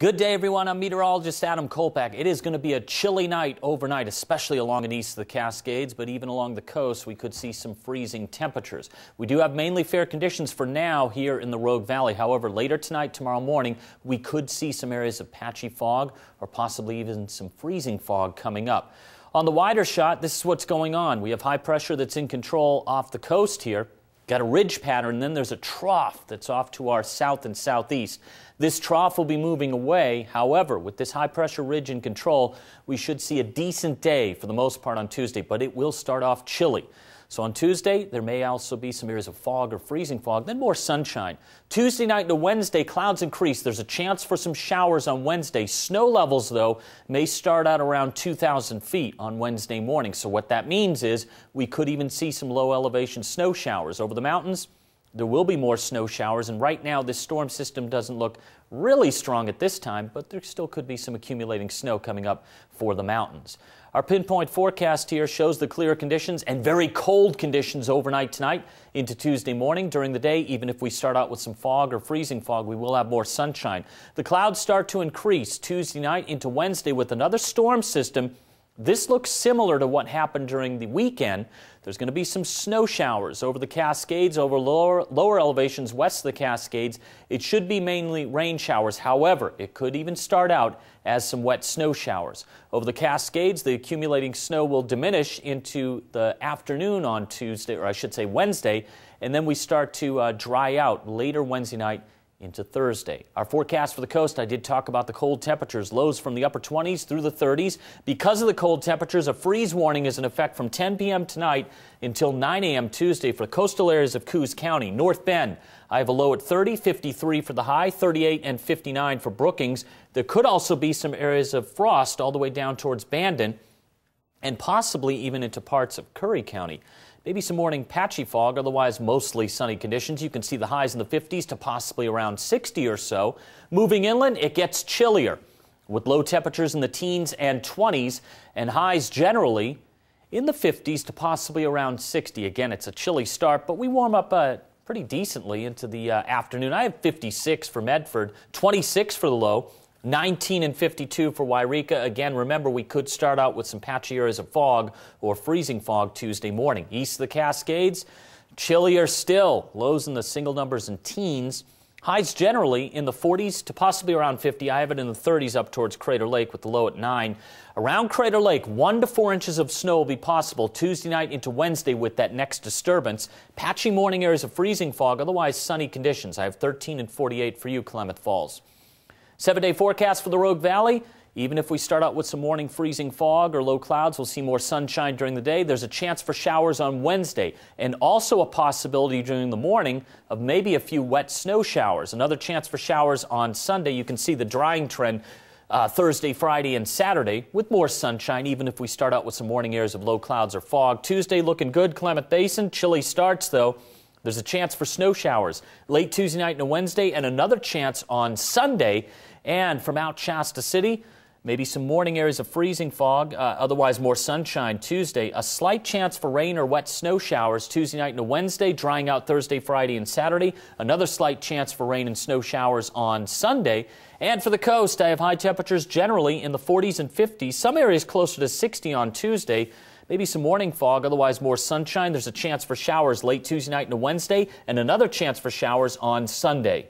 Good day, everyone. I'm meteorologist Adam Kolpak. It is going to be a chilly night overnight, especially along and east of the Cascades, but even along the coast, we could see some freezing temperatures. We do have mainly fair conditions for now here in the Rogue Valley. However, later tonight, tomorrow morning, we could see some areas of patchy fog or possibly even some freezing fog coming up. On the wider shot, this is what's going on. We have high pressure that's in control off the coast here. Got a ridge pattern, then there's a trough that's off to our south and southeast. This trough will be moving away. However, with this high pressure ridge in control, we should see a decent day for the most part on Tuesday, but it will start off chilly. So on Tuesday, there may also be some areas of fog or freezing fog, then more sunshine. Tuesday night to Wednesday, clouds increase. There's a chance for some showers on Wednesday. Snow levels, though, may start out around 2,000 feet on Wednesday morning. So what that means is we could even see some low elevation snow showers over the mountains. There will be more snow showers, and right now this storm system doesn't look really strong at this time, but there still could be some accumulating snow coming up for the mountains. Our pinpoint forecast here shows the clear conditions and very cold conditions overnight tonight into Tuesday morning. During the day, even if we start out with some fog or freezing fog, we will have more sunshine. The clouds start to increase Tuesday night into Wednesday with another storm system this looks similar to what happened during the weekend. There's going to be some snow showers over the Cascades, over lower, lower elevations west of the Cascades. It should be mainly rain showers. However, it could even start out as some wet snow showers. Over the Cascades, the accumulating snow will diminish into the afternoon on Tuesday, or I should say Wednesday, and then we start to uh, dry out later Wednesday night into Thursday. Our forecast for the coast, I did talk about the cold temperatures, lows from the upper 20s through the 30s. Because of the cold temperatures, a freeze warning is in effect from 10 p.m. tonight until 9 a.m. Tuesday for the coastal areas of Coos County. North Bend, I have a low at 30, 53 for the high, 38 and 59 for Brookings. There could also be some areas of frost all the way down towards Bandon and possibly even into parts of Curry County. Maybe some morning patchy fog, otherwise mostly sunny conditions. You can see the highs in the 50s to possibly around 60 or so. Moving inland, it gets chillier with low temperatures in the teens and 20s and highs generally in the 50s to possibly around 60. Again, it's a chilly start, but we warm up uh, pretty decently into the uh, afternoon. I have 56 for Medford, 26 for the low. 19 and 52 for Yreka. Again, remember, we could start out with some patchy areas of fog or freezing fog Tuesday morning. East of the Cascades, chillier still. Lows in the single numbers and teens. Highs generally in the 40s to possibly around 50. I have it in the 30s up towards Crater Lake with the low at 9. Around Crater Lake, 1 to 4 inches of snow will be possible Tuesday night into Wednesday with that next disturbance. Patchy morning areas of freezing fog, otherwise sunny conditions. I have 13 and 48 for you, Klamath Falls. Seven day forecast for the Rogue Valley. Even if we start out with some morning freezing fog or low clouds, we'll see more sunshine during the day. There's a chance for showers on Wednesday and also a possibility during the morning of maybe a few wet snow showers. Another chance for showers on Sunday. You can see the drying trend uh, Thursday, Friday, and Saturday with more sunshine, even if we start out with some morning airs of low clouds or fog. Tuesday looking good, Klamath Basin. Chilly starts though. There's a chance for snow showers late Tuesday night and Wednesday, and another chance on Sunday. And from Mount Shasta City, maybe some morning areas of freezing fog, uh, otherwise more sunshine Tuesday. A slight chance for rain or wet snow showers Tuesday night and Wednesday, drying out Thursday, Friday, and Saturday. Another slight chance for rain and snow showers on Sunday. And for the coast, I have high temperatures generally in the 40s and 50s, some areas closer to 60 on Tuesday. Maybe some morning fog, otherwise more sunshine. There's a chance for showers late Tuesday night into Wednesday, and another chance for showers on Sunday.